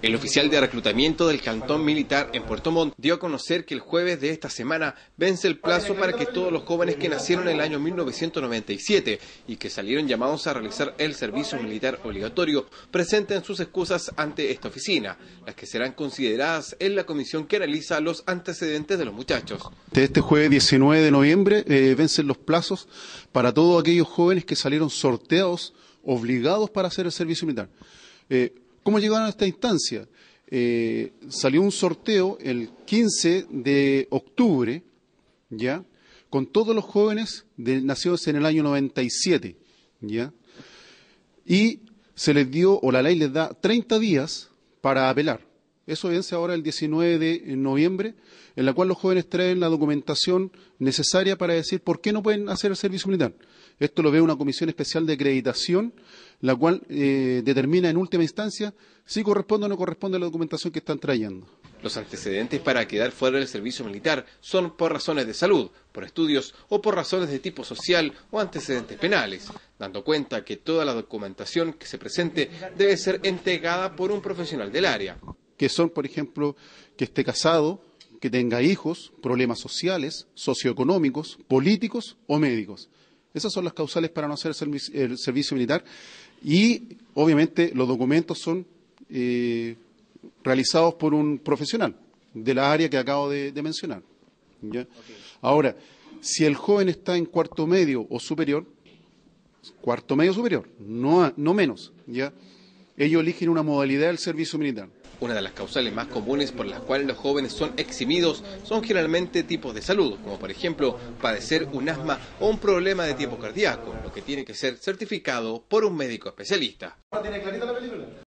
El oficial de reclutamiento del cantón militar en Puerto Montt dio a conocer que el jueves de esta semana vence el plazo para que todos los jóvenes que nacieron en el año 1997 y que salieron llamados a realizar el servicio militar obligatorio presenten sus excusas ante esta oficina, las que serán consideradas en la comisión que analiza los antecedentes de los muchachos. Este jueves 19 de noviembre eh, vencen los plazos para todos aquellos jóvenes que salieron sorteados, obligados para hacer el servicio militar. Eh, ¿Cómo llegaron a esta instancia? Eh, salió un sorteo el 15 de octubre, ¿ya? Con todos los jóvenes de, nacidos en el año 97, ¿ya? Y se les dio, o la ley les da 30 días para apelar. Eso vence ahora el 19 de noviembre, en la cual los jóvenes traen la documentación necesaria para decir por qué no pueden hacer el servicio militar. Esto lo ve una comisión especial de acreditación, la cual eh, determina en última instancia si corresponde o no corresponde a la documentación que están trayendo. Los antecedentes para quedar fuera del servicio militar son por razones de salud, por estudios o por razones de tipo social o antecedentes penales, dando cuenta que toda la documentación que se presente debe ser entregada por un profesional del área. Que son, por ejemplo, que esté casado, que tenga hijos, problemas sociales, socioeconómicos, políticos o médicos. Esas son las causales para no hacer el servicio militar y obviamente los documentos son eh, realizados por un profesional de la área que acabo de, mencionar. Ahora, si el joven está en cuarto medio o superior, cuarto medio superior, no, no menos, ¿ya? Ellos eligen una modalidad del servicio militar. Una de las causales más comunes por las cuales los jóvenes son eximidos son generalmente tipos de salud, como por ejemplo padecer un asma o un problema de tipo cardíaco, lo que tiene que ser certificado por un médico especialista.